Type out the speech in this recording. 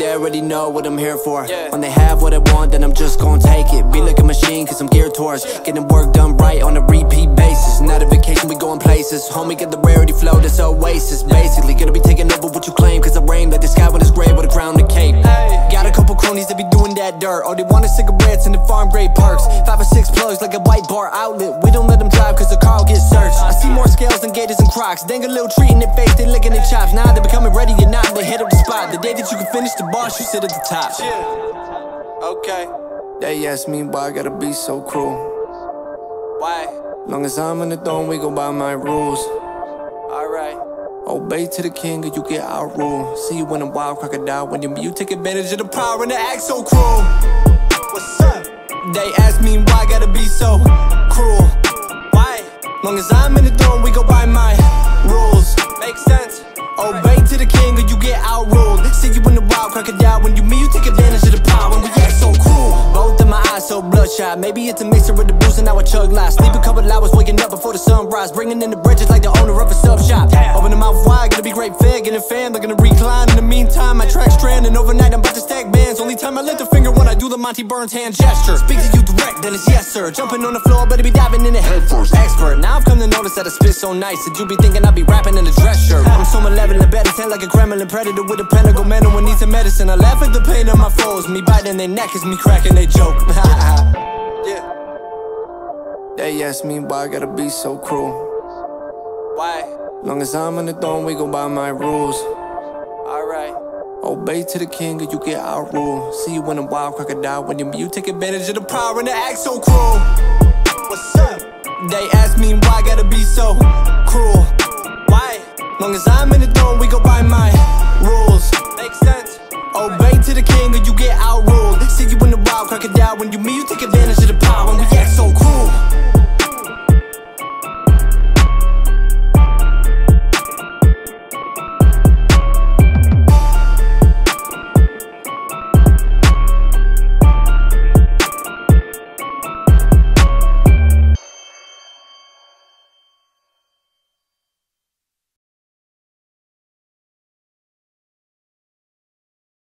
They already know what I'm here for. When they have what I want, then I'm just gonna take it. Be like a machine, cause I'm geared towards getting work done right on a repeat basis. Not a vacation, we going places. Homie, get the rarity flow, that's oasis. Basically, gonna be taking over what you claim, cause I reign like the sky when it's gray with a crown and cape. Got a couple cronies that be doing that dirt. All they want is cigarettes and the farm grade perks. Five or six plugs like a white bar outlet. Scales and crocs. Dang a little treat in their face, they licking their chops. Now they're becoming ready or not, they hit up the spot. The day that you can finish the boss, you sit at the top. Okay. They ask me why I gotta be so cruel. Why? Long as I'm in the throne, we go by my rules. Alright. Obey to the king or you get our rule. See you in a wild crocodile when you, you take advantage of the power and the act so cruel. What's up? They ask me why I gotta be so cruel. Why? Long as I'm in the when you me, you take advantage of the power and we act so cruel. Both of my eyes so bloodshot. Maybe it's a mixture with the booze and now I chug last. Sleep a couple hours, before the sunrise. Bringing in the bridges like the owner of a sub shop. Open the mouth wide, gonna be great fed, getting fan, looking to recline. In the meantime, my track stranding overnight. I'm about to stack bands. Only time I lift a finger when I do the Monty Burns hand gesture. Speak to you direct, then it's yes sir. Jumping on the floor, better be diving in the head first. Expert. Now I've come to notice that I spit so nice that you be thinking I be rapping in a dress shirt. I'm so malevolent, better ten like a Kremling predator with a pentacle man who needs some medicine. I laugh at the pain of my foes. Me biting their neck is me cracking their joke. They ask me why I gotta be so cruel. Why? Long as I'm in the throne, we go by my rules. Alright. Obey to the king or you get our rule. See you in a wild crocodile when you, you take advantage of the power and the act so cruel. What's up? They ask me why I gotta be so cruel. Why? Long as I'm in the throne, we go by my rules. Makes sense. Obey to the king or you get outruled. See you in the wild crocodile when you meet